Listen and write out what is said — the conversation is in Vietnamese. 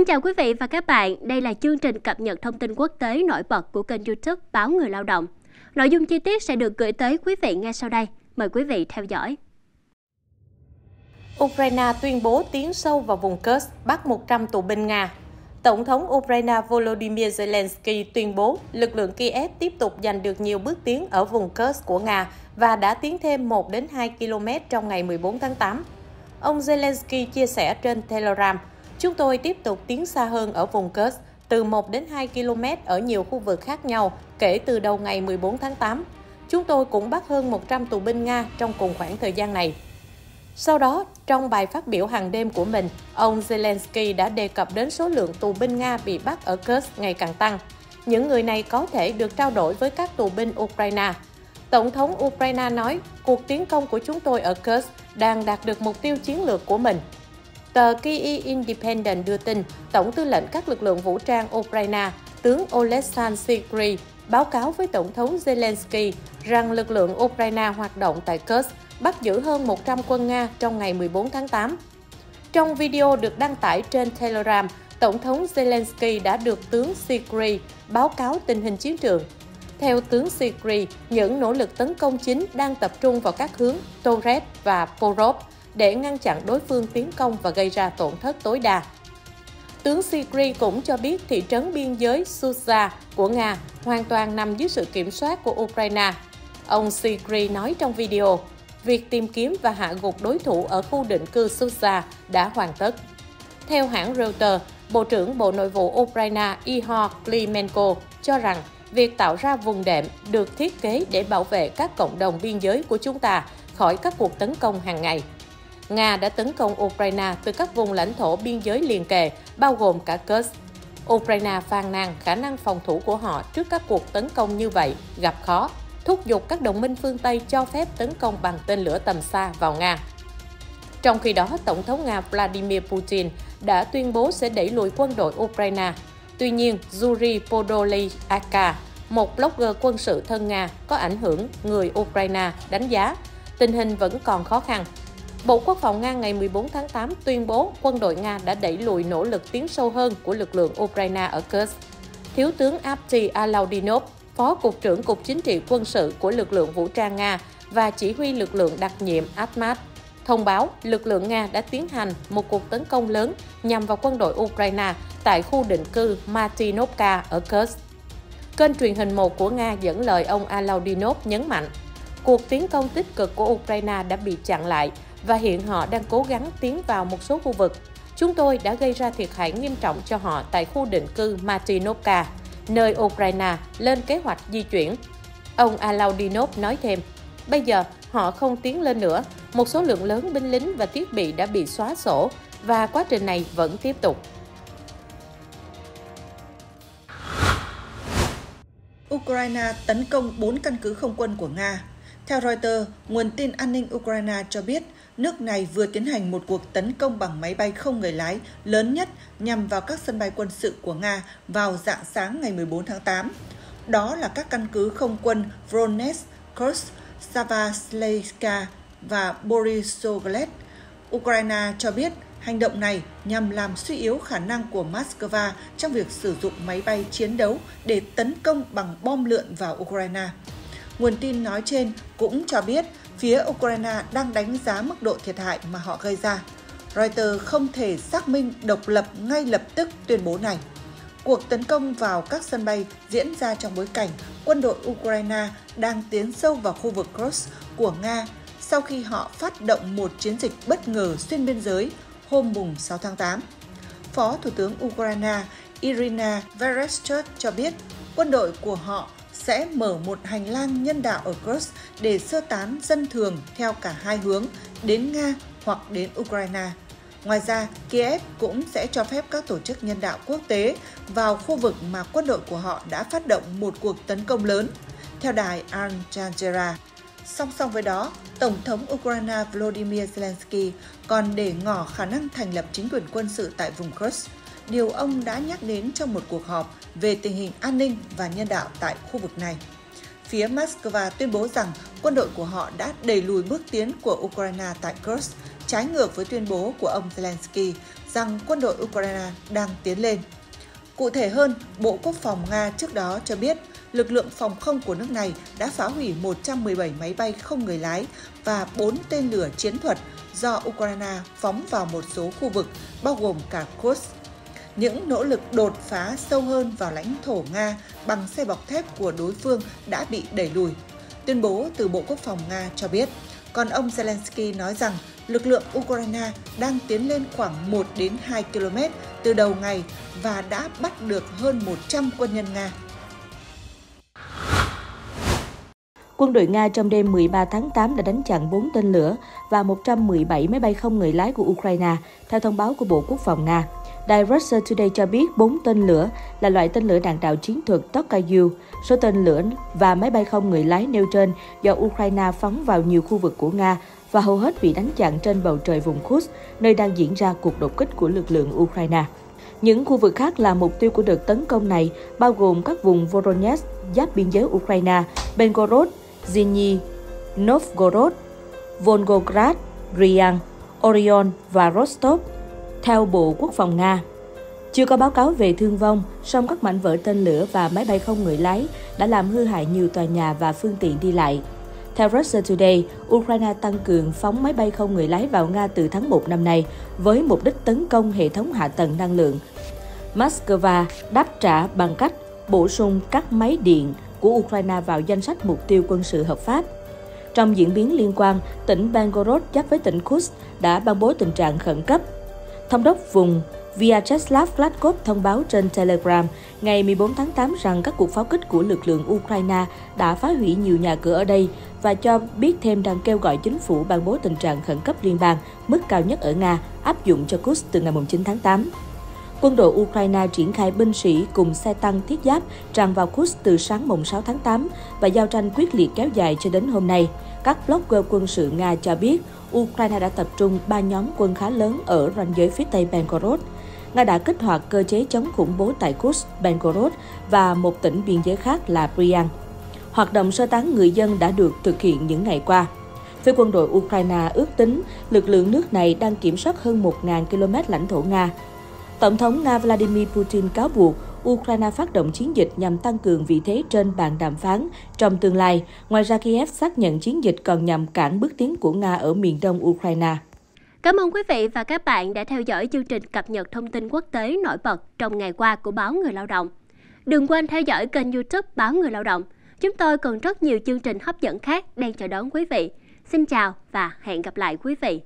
Xin chào quý vị và các bạn, đây là chương trình cập nhật thông tin quốc tế nổi bật của kênh youtube Báo Người Lao động. Nội dung chi tiết sẽ được gửi tới quý vị ngay sau đây. Mời quý vị theo dõi. Ukraine tuyên bố tiến sâu vào vùng Kursk, bắt 100 tù binh Nga. Tổng thống Ukraine Volodymyr Zelensky tuyên bố lực lượng Kiev tiếp tục giành được nhiều bước tiến ở vùng Kursk của Nga và đã tiến thêm 1 đến 2 km trong ngày 14 tháng 8. Ông Zelensky chia sẻ trên Telegram, chúng tôi tiếp tục tiến xa hơn ở vùng Kursk từ 1 đến 2 km ở nhiều khu vực khác nhau kể từ đầu ngày 14 tháng 8. Chúng tôi cũng bắt hơn 100 tù binh Nga trong cùng khoảng thời gian này. Sau đó, trong bài phát biểu hàng đêm của mình, ông Zelensky đã đề cập đến số lượng tù binh Nga bị bắt ở Kursk ngày càng tăng. Những người này có thể được trao đổi với các tù binh Ukraine. Tổng thống Ukraine nói, cuộc tiến công của chúng tôi ở Kursk đang đạt được mục tiêu chiến lược của mình. Tờ Kyiv Independent đưa tin, Tổng tư lệnh các lực lượng vũ trang Ukraine, tướng Oleksandr Sikri, báo cáo với Tổng thống Zelensky rằng lực lượng Ukraine hoạt động tại Kursk bắt giữ hơn 100 quân Nga trong ngày 14 tháng 8. Trong video được đăng tải trên Telegram, Tổng thống Zelensky đã được tướng Sikri báo cáo tình hình chiến trường. Theo tướng Sikri, những nỗ lực tấn công chính đang tập trung vào các hướng Torres và Porov để ngăn chặn đối phương tiến công và gây ra tổn thất tối đa. Tướng Sikri cũng cho biết thị trấn biên giới Susa của Nga hoàn toàn nằm dưới sự kiểm soát của Ukraine. Ông Sikri nói trong video, việc tìm kiếm và hạ gục đối thủ ở khu định cư Susa đã hoàn tất. Theo hãng Reuters, Bộ trưởng Bộ Nội vụ Ukraine Ihor Klimenko cho rằng việc tạo ra vùng đệm được thiết kế để bảo vệ các cộng đồng biên giới của chúng ta khỏi các cuộc tấn công hàng ngày. Nga đã tấn công Ukraine từ các vùng lãnh thổ biên giới liền kề, bao gồm cả Kursk. Ukraine phàn nàn khả năng phòng thủ của họ trước các cuộc tấn công như vậy gặp khó thúc giục các đồng minh phương Tây cho phép tấn công bằng tên lửa tầm xa vào Nga. Trong khi đó, Tổng thống Nga Vladimir Putin đã tuyên bố sẽ đẩy lùi quân đội Ukraine. Tuy nhiên, Yuri Podolyaka, một blogger quân sự thân Nga có ảnh hưởng người Ukraine, đánh giá tình hình vẫn còn khó khăn. Bộ Quốc phòng Nga ngày 14 tháng 8 tuyên bố quân đội Nga đã đẩy lùi nỗ lực tiến sâu hơn của lực lượng Ukraine ở Kursk. Thiếu tướng Abdi Alaudinov Phó Cục trưởng Cục Chính trị Quân sự của lực lượng vũ trang Nga và chỉ huy lực lượng đặc nhiệm Atmat thông báo lực lượng Nga đã tiến hành một cuộc tấn công lớn nhằm vào quân đội Ukraine tại khu định cư Martinovka ở Kursk. Kênh truyền hình một của Nga dẫn lời ông Alaudinov nhấn mạnh, cuộc tiến công tích cực của Ukraine đã bị chặn lại và hiện họ đang cố gắng tiến vào một số khu vực. Chúng tôi đã gây ra thiệt hại nghiêm trọng cho họ tại khu định cư Martinovka nơi Ukraine lên kế hoạch di chuyển. Ông Alaudinov nói thêm, bây giờ họ không tiến lên nữa, một số lượng lớn binh lính và thiết bị đã bị xóa sổ và quá trình này vẫn tiếp tục. Ukraine tấn công 4 căn cứ không quân của Nga. Theo Reuters, nguồn tin an ninh Ukraine cho biết nước này vừa tiến hành một cuộc tấn công bằng máy bay không người lái lớn nhất nhằm vào các sân bay quân sự của Nga vào dạng sáng ngày 14 tháng 8. Đó là các căn cứ không quân Voronezh, Kursk, Savaslayka và Borisovlet. Ukraine cho biết hành động này nhằm làm suy yếu khả năng của Moscow trong việc sử dụng máy bay chiến đấu để tấn công bằng bom lượn vào Ukraine. Nguồn tin nói trên cũng cho biết phía Ukraine đang đánh giá mức độ thiệt hại mà họ gây ra. Reuters không thể xác minh độc lập ngay lập tức tuyên bố này. Cuộc tấn công vào các sân bay diễn ra trong bối cảnh quân đội Ukraine đang tiến sâu vào khu vực Kursk của Nga sau khi họ phát động một chiến dịch bất ngờ xuyên biên giới hôm mùng 6 tháng 8. Phó Thủ tướng Ukraine Irina Vereshchuk cho biết, quân đội của họ sẽ mở một hành lang nhân đạo ở Kursk để sơ tán dân thường theo cả hai hướng đến Nga hoặc đến Ukraine. Ngoài ra, Kiev cũng sẽ cho phép các tổ chức nhân đạo quốc tế vào khu vực mà quân đội của họ đã phát động một cuộc tấn công lớn, theo đài Al Jazeera. Song song với đó, Tổng thống Ukraine Volodymyr Zelensky còn để ngỏ khả năng thành lập chính quyền quân sự tại vùng Kursk điều ông đã nhắc đến trong một cuộc họp về tình hình an ninh và nhân đạo tại khu vực này. Phía Moscow tuyên bố rằng quân đội của họ đã đẩy lùi bước tiến của Ukraine tại Kursk, trái ngược với tuyên bố của ông Zelensky rằng quân đội Ukraine đang tiến lên. Cụ thể hơn, Bộ Quốc phòng Nga trước đó cho biết lực lượng phòng không của nước này đã phá hủy 117 máy bay không người lái và 4 tên lửa chiến thuật do Ukraine phóng vào một số khu vực, bao gồm cả Kursk. Những nỗ lực đột phá sâu hơn vào lãnh thổ Nga bằng xe bọc thép của đối phương đã bị đẩy lùi. Tuyên bố từ Bộ Quốc phòng Nga cho biết, còn ông Zelensky nói rằng lực lượng Ukraine đang tiến lên khoảng 1 đến 2 km từ đầu ngày và đã bắt được hơn 100 quân nhân Nga. Quân đội Nga trong đêm 13 tháng 8 đã đánh chặn 4 tên lửa và 117 máy bay không người lái của Ukraine, theo thông báo của Bộ Quốc phòng Nga. Đài Russia Today cho biết 4 tên lửa là loại tên lửa đạn đạo chiến thuật Tokayu. Số tên lửa và máy bay không người lái nêu trên do Ukraine phóng vào nhiều khu vực của Nga và hầu hết bị đánh chặn trên bầu trời vùng Kursk, nơi đang diễn ra cuộc đột kích của lực lượng Ukraine. Những khu vực khác là mục tiêu của đợt tấn công này bao gồm các vùng Voronezh giáp biên giới Ukraine, Belgorod, Zhiny, Novgorod, Volgograd, Ryan, Orion và Rostov, theo Bộ Quốc phòng Nga. Chưa có báo cáo về thương vong, song các mảnh vỡ tên lửa và máy bay không người lái đã làm hư hại nhiều tòa nhà và phương tiện đi lại. Theo Russia Today, Ukraine tăng cường phóng máy bay không người lái vào Nga từ tháng 1 năm nay với mục đích tấn công hệ thống hạ tầng năng lượng. Moscow đáp trả bằng cách bổ sung các máy điện của Ukraine vào danh sách mục tiêu quân sự hợp pháp. Trong diễn biến liên quan, tỉnh Belgorod giáp với tỉnh Kursk đã ban bố tình trạng khẩn cấp. Thống đốc vùng Vyacheslav Gladkov thông báo trên Telegram ngày 14 tháng 8 rằng các cuộc pháo kích của lực lượng Ukraine đã phá hủy nhiều nhà cửa ở đây và cho biết thêm đang kêu gọi chính phủ ban bố tình trạng khẩn cấp liên bang, mức cao nhất ở Nga, áp dụng cho Kursk từ ngày 9 tháng 8. Quân đội Ukraine triển khai binh sĩ cùng xe tăng thiết giáp tràn vào Kursk từ sáng mùng 6 tháng 8 và giao tranh quyết liệt kéo dài cho đến hôm nay. Các blogger quân sự Nga cho biết Ukraine đã tập trung ba nhóm quân khá lớn ở ranh giới phía tây Belgorod. Nga đã kích hoạt cơ chế chống khủng bố tại Kursk, Belgorod và một tỉnh biên giới khác là Bryansk. Hoạt động sơ tán người dân đã được thực hiện những ngày qua. Phía quân đội Ukraine ước tính lực lượng nước này đang kiểm soát hơn 1.000 km lãnh thổ Nga. Tổng thống Nga Vladimir Putin cáo buộc Ukraine phát động chiến dịch nhằm tăng cường vị thế trên bàn đàm phán trong tương lai. Ngoài ra, Kiev xác nhận chiến dịch còn nhằm cản bước tiến của Nga ở miền đông Ukraine. Cảm ơn quý vị và các bạn đã theo dõi chương trình cập nhật thông tin quốc tế nổi bật trong ngày qua của báo Người Lao động. Đừng quên theo dõi kênh youtube báo Người Lao động. Chúng tôi còn rất nhiều chương trình hấp dẫn khác đang chờ đón quý vị. Xin chào và hẹn gặp lại quý vị.